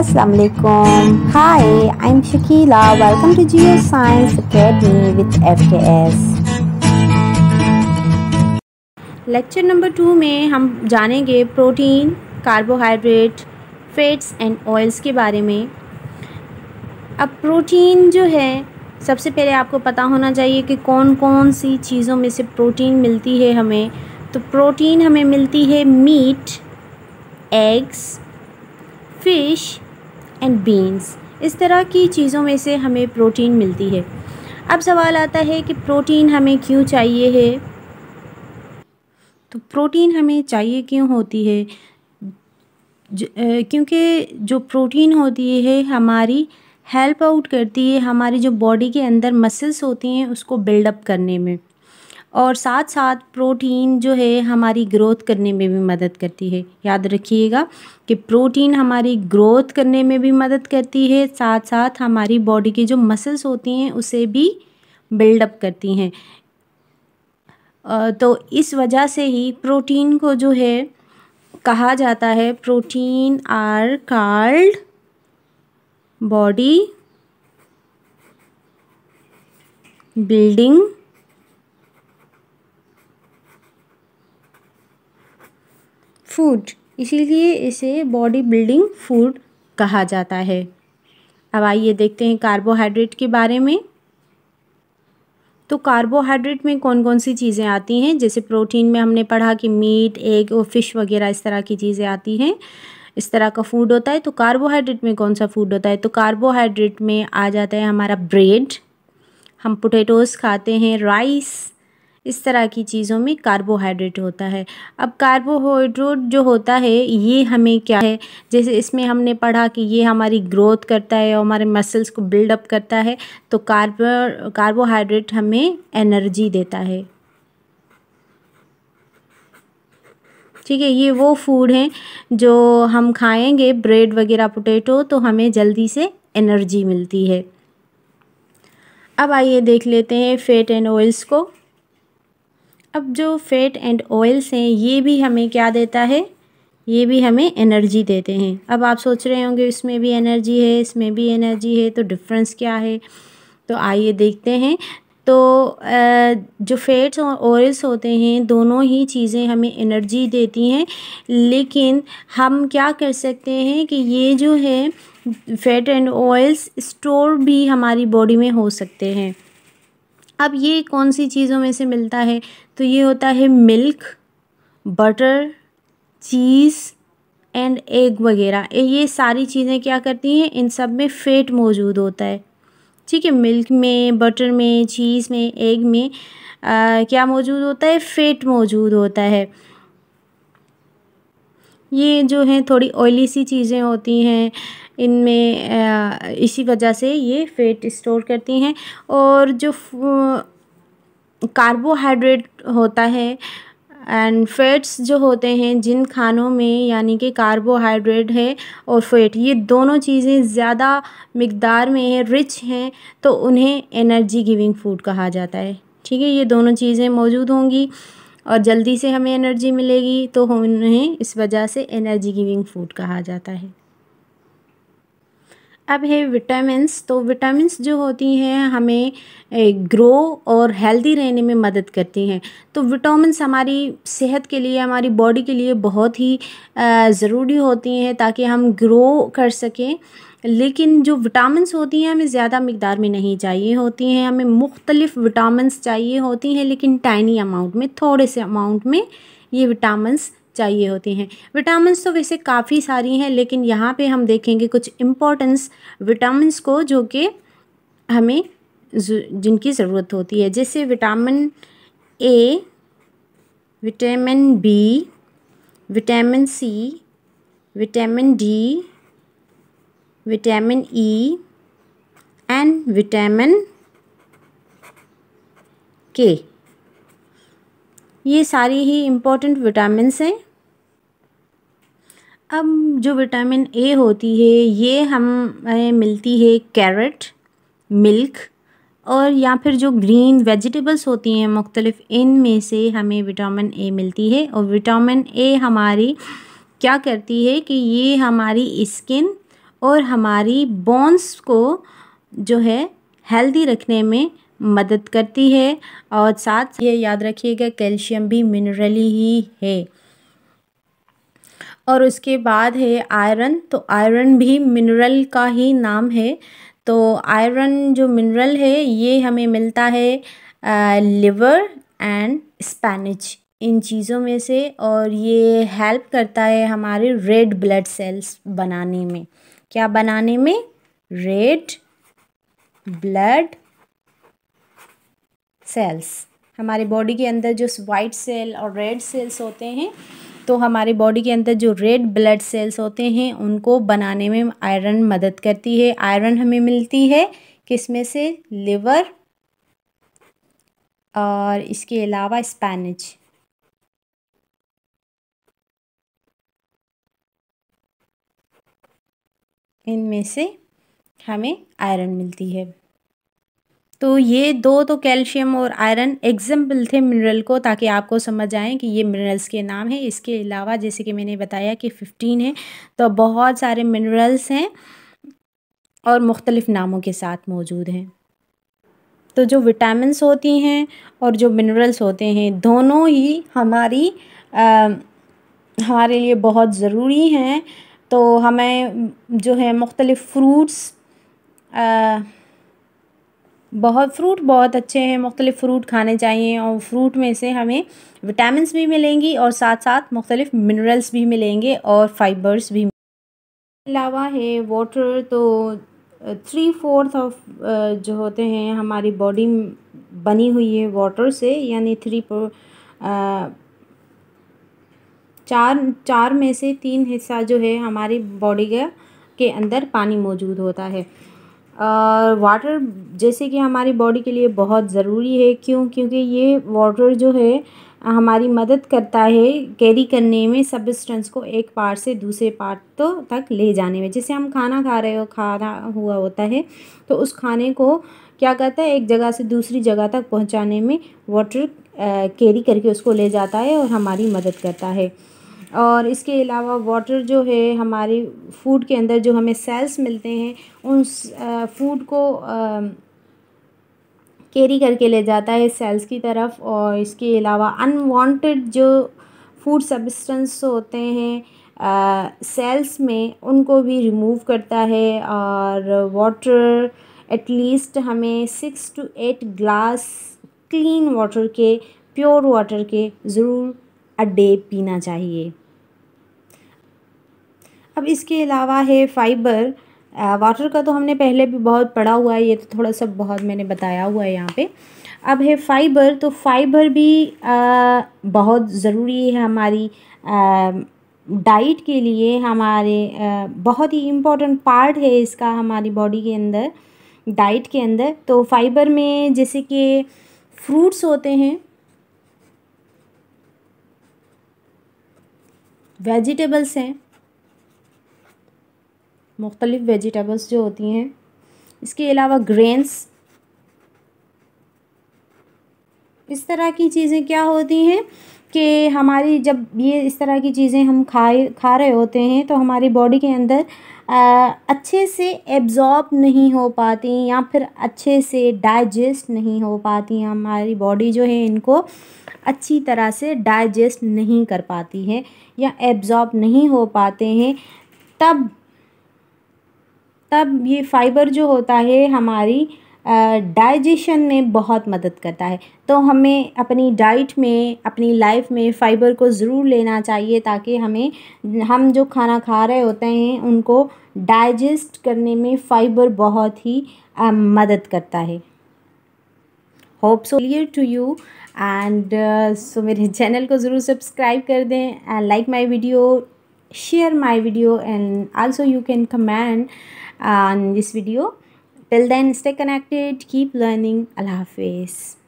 Assalamu alaikum. Hi, I'm Shakila. Welcome to Geoscience Academy with FKS. Lecture number two में हम जानेंगे protein carbohydrate fats and oils के बारे में अब प्रोटीन जो है सबसे पहले आपको पता होना चाहिए कि कौन कौन सी चीज़ों में से प्रोटीन मिलती है हमें तो प्रोटीन हमें मिलती है meat eggs fish and beans इस तरह की चीज़ों में से हमें प्रोटीन मिलती है। अब सवाल आता है कि प्रोटीन हमें क्यों चाहिए है? तो प्रोटीन हमें चाहिए क्यों होती है? क्योंकि जो प्रोटीन होती है, हमारी हेल्प आउट करती है, हमारी जो बॉडी के अंदर मसल्स होती हैं, उसको बिल्डअप करने में। और साथ साथ प्रोटीन जो है हमारी ग्रोथ करने में भी मदद करती है। याद रखिएगा कि प्रोटीन हमारी ग्रोथ करने में भी मदद करती है साथ साथ हमारी बॉडी की जो मसल्स होती हैं उसे भी बिल्डअप करती हैं। तो इस वजह से ही प्रोटीन को जो है कहा जाता है, protein are called body building food इसीलिए इसे बॉडी बिल्डिंग फ़ूड कहा जाता है। अब आइए देखते हैं कार्बोहाइड्रेट के बारे में। तो कार्बोहाइड्रेट में कौन कौन सी चीज़ें आती हैं? जैसे प्रोटीन में हमने पढ़ा कि मीट एग और फ़िश वगैरह इस तरह की चीज़ें आती हैं। इस तरह का फ़ूड होता है। तो कार्बोहाइड्रेट में कौन सा फ़ूड होता है? तो कार्बोहाइड्रेट में आ जाता है हमारा ब्रेड हम पोटैटोज़ खाते हैं राइस इस तरह की चीज़ों में कार्बोहाइड्रेट होता है। अब कार्बोहाइड्रेट जो होता है, ये हमें क्या है? जैसे इसमें हमने पढ़ा कि ये हमारी ग्रोथ करता है और हमारे मसल्स को बिल्डअप करता है तो कार्बो, कार्बोहाइड्रेट हमें एनर्जी देता है। ठीक है, ये वो फ़ूड हैं जो हम खाएँगे, ब्रेड वगैरह, पोटैटो तो हमें जल्दी से एनर्जी मिलती है। अब आइए देख लेते हैं फैट एंड ऑयल्स को। अब जो फैट एंड ऑयल्स हैं, ये भी हमें क्या देता है? ये भी हमें एनर्जी देते हैं। अब आप सोच रहे होंगे, इसमें भी एनर्जी है, इसमें भी एनर्जी है तो डिफरेंस क्या है? तो आइए देखते हैं। तो जो फैट्स और ऑयल्स होते हैं, दोनों ही चीज़ें हमें एनर्जी देती हैं। लेकिन हम क्या कर सकते हैं कि ये जो है फैट एंड ऑयल्स स्टोर भी हमारी बॉडी में हो सकते हैं। अब ये कौन सी चीज़ों में से मिलता है? तो ये होता है milk butter cheese and egg वगैरह। ये सारी चीज़ें क्या करती हैं? इन सब में फ़ैट मौजूद होता है। ठीक है मिल्क में बटर में चीज़ में एग में आ, क्या मौजूद होता है? फ़ैट मौजूद होता है। ये जो हैं थोड़ी ऑयली सी चीज़ें होती हैं। इनमें इसी वजह से ये फ़ैट स्टोर करती हैं। और जो कार्बोहाइड्रेट होता है एंड फैट्स जो होते हैं, जिन खानों में यानी कि कार्बोहाइड्रेट है और फैट ये दोनों चीज़ें ज़्यादा मकदार में है रिच हैं तो उन्हें एनर्जी गिविंग फ़ूड कहा जाता है। ठीक है, ये दोनों चीज़ें मौजूद होंगी और जल्दी से हमें एनर्जी मिलेगी तो उन्हें इस वजह से एनर्जी गिविंग फ़ूड कहा जाता है। अब है विटामिन्स तो विटामिन्स जो होती हैं, हमें ग्रो और हेल्दी रहने में मदद करती हैं। तो विटामिन्स हमारी सेहत के लिए, हमारी बॉडी के लिए बहुत ही ज़रूरी होती हैं ताकि हम ग्रो कर सकें। लेकिन जो विटामिन्स होती हैं, हमें ज़्यादा मकदार में नहीं चाहिए होती हैं। हमें मुख्तलिफ़ विटामिन्स चाहिए होती हैं, लेकिन टाइनी अमाउंट में, थोड़े से अमाउंट में ये विटामिन्स चाहिए होती हैं। विटामिन तो वैसे काफ़ी सारी हैं, लेकिन यहाँ पे हम देखेंगे कुछ इम्पोर्टेंस विटामिन्स को जो कि हमें जिनकी ज़रूरत होती है। जैसे vitamin A vitamin B vitamin C vitamin D vitamin E and vitamin K ये सारी ही इम्पोर्टेंट विटामिन्स हैं। अब जो विटामिन ए होती है, ये हमें मिलती है कैरेट, मिल्क और या फिर जो ग्रीन वेजिटेबल्स होती हैं मुख्तलिफ़ इन में से हमें विटामिन ए मिलती है और विटामिन ए हमारी क्या करती है कि ये हमारी स्किन और हमारी बोन्स को जो है हेल्दी रखने में मदद करती है और साथ ये याद रखिएगा, कैल्शियम भी मिनरली ही है। और उसके बाद है आयरन तो आयरन भी मिनरल का ही नाम है। तो आयरन जो मिनरल है, ये हमें मिलता है लिवर एंड स्पैनिच, इन चीज़ों में से, और ये हेल्प करता है हमारे रेड ब्लड सेल्स बनाने में। क्या बनाने में? Red blood cells. हमारे बॉडी के अंदर जो वाइट सेल और रेड सेल्स होते हैं तो हमारे बॉडी के अंदर जो रेड ब्लड सेल्स होते हैं, उनको बनाने में आयरन मदद करती है। आयरन हमें मिलती है किसमें से? लिवर और इसके अलावा स्पैनिच इनमें से हमें आयरन मिलती है। तो ये दो तो कैल्शियम और आयरन एग्ज़ाम्पल थे मिनरल को ताकि आपको समझ आए कि ये मिनरल्स के नाम हैं। इसके अलावा जैसे कि मैंने बताया कि फ़िफ्टीन है तो बहुत सारे मिनरल्स हैं और मुख्तलिफ़ नामों के साथ मौजूद हैं। तो जो विटामिन्स होती हैं और जो मिनरल्स होते हैं दोनों ही हमारी आ, हमारे लिए बहुत ज़रूरी हैं। तो हमें जो है मुख्तलिफ़ फ्रूट्स बहुत फ्रूट बहुत अच्छे हैं, मुख्तलिफ़ फ़्रूट खाने चाहिए और फ्रूट में से हमें विटामिन्स भी मिलेंगी और साथ साथ मुख्तलिफ़ मिनरल्स भी मिलेंगे और फाइबर्स भी अलावा है वाटर तो थ्री फोर्थ ऑफ़ जो होते हैं हमारी बॉडी बनी हुई है वाटर से, यानी थ्री चार चार में से तीन हिस्सा जो है हमारी बॉडी का, के अंदर पानी मौजूद होता है। वाटर जैसे कि हमारी बॉडी के लिए बहुत ज़रूरी है, क्यों? क्योंकि ये वाटर जो है, हमारी मदद करता है कैरी करने में सब्सटेंस को एक पार्ट से दूसरे पार्ट तो तक ले जाने में। जैसे हम खाना खा रहे हो, खाना हुआ होता है तो उस खाने को क्या कहता है? एक जगह से दूसरी जगह तक पहुँचाने में वाटर कैरी करके उसको ले जाता है और हमारी मदद करता है। और इसके अलावा वाटर जो है, हमारी फ़ूड के अंदर जो हमें सेल्स मिलते हैं, उन फ़ूड को कैरी करके ले जाता है सेल्स की तरफ़ और इसके अलावा अनवांटेड जो फ़ूड सब्सटेंस होते हैं सेल्स में, उनको भी रिमूव करता है और वाटर एटलीस्ट हमें six to eight glass clean water के प्योर वाटर के ज़रूर अ डे पीना चाहिए। अब इसके अलावा है फ़ाइबर। वाटर का तो हमने पहले भी बहुत पढ़ा हुआ है ये तो थोड़ा सा बहुत मैंने बताया हुआ है यहाँ पे। अब है फ़ाइबर तो फ़ाइबर भी आ, बहुत ज़रूरी है हमारी डाइट के लिए हमारे आ, बहुत ही इम्पोर्टेंट पार्ट है इसका हमारी बॉडी के अंदर डाइट के अंदर। तो फ़ाइबर में जैसे कि फ्रूट्स होते हैं वेजिटेबल्स हैं मुख्तलिफ़ वेजिटेबल्स जो होती हैं। इसके अलावा ग्रेन्स। इस तरह की चीज़ें क्या होती हैं कि हमारी जब ये इस तरह की चीज़ें हम खाए खा रहे होते हैं तो हमारी बॉडी के अंदर आ, अच्छे से एब्ज़ॉर्ब नहीं हो पाती या फिर अच्छे से डाइजेस्ट नहीं हो पाती। हमारी बॉडी जो है इनको अच्छी तरह से डाइजेस्ट नहीं कर पाती है या एब्ज़ॉर्ब नहीं हो पाते हैं। तब तब ये फ़ाइबर जो होता है हमारी डाइजेशन में बहुत मदद करता है। तो हमें अपनी डाइट में अपनी लाइफ में फ़ाइबर को ज़रूर लेना चाहिए ताकि हमें हम जो खाना खा रहे होते हैं उनको डाइजेस्ट करने में फ़ाइबर बहुत ही आ, मदद करता है। Hope so clear to you and so मेरे चैनल को ज़रूर सब्सक्राइब कर दें and like my video share my video and also you can comment uh, on this video. Till then stay connected. Keep learning. Allah hafiz